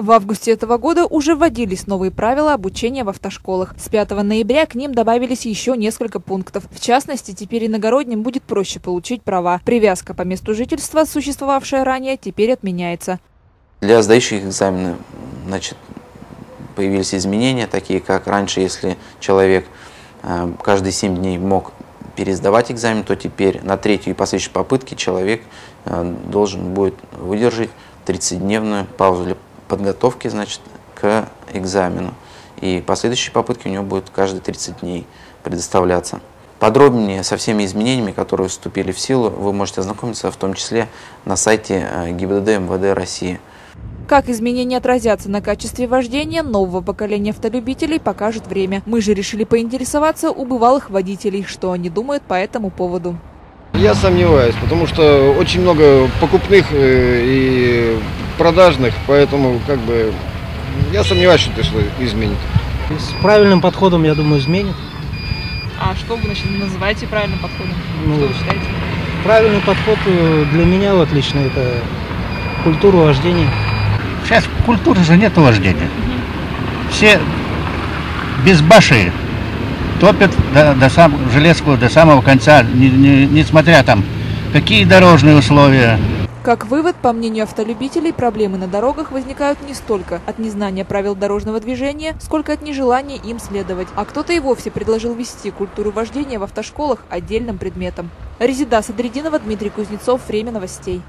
В августе этого года уже вводились новые правила обучения в автошколах. С 5 ноября к ним добавились еще несколько пунктов. В частности, теперь иногородним будет проще получить права. Привязка по месту жительства, существовавшая ранее, теперь отменяется. Для сдающих экзамены значит, появились изменения, такие как раньше, если человек э, каждые 7 дней мог пересдавать экзамен, то теперь на третью и последующей попытке человек э, должен будет выдержать 30-дневную паузу подготовки значит, к экзамену. И последующие попытки у него будут каждые 30 дней предоставляться. Подробнее со всеми изменениями, которые вступили в силу, вы можете ознакомиться в том числе на сайте э, ГИБДД МВД России. Как изменения отразятся на качестве вождения нового поколения автолюбителей, покажет время. Мы же решили поинтересоваться у бывалых водителей, что они думают по этому поводу. Я сомневаюсь, потому что очень много покупных э, и продажных, поэтому как бы я сомневаюсь, что это что изменит. С правильным подходом, я думаю, изменит. А что вы значит, называете правильным подходом? Ну, что вы считаете? Правильный подход э, для меня вот лично это культура вождения. Сейчас культуры же нет вождения. Все безбашие топят до, до сам, железку до самого конца, не, не, несмотря там, какие дорожные условия. Как вывод, по мнению автолюбителей, проблемы на дорогах возникают не столько от незнания правил дорожного движения, сколько от нежелания им следовать. А кто-то и вовсе предложил вести культуру вождения в автошколах отдельным предметом. Резида Садридинова, Дмитрий Кузнецов, Время новостей.